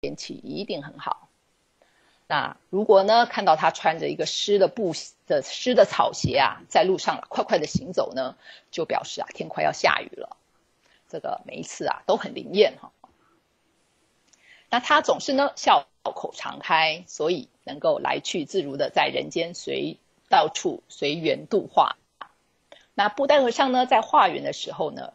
天气一定很好。那如果呢，看到他穿着一个湿的布的湿的草鞋啊，在路上快快的行走呢，就表示啊，天快要下雨了。这个每一次啊，都很灵验哈。那他总是呢，笑口常开，所以能够来去自如的在人间随到处随缘度化。那布袋和尚呢，在化缘的时候呢，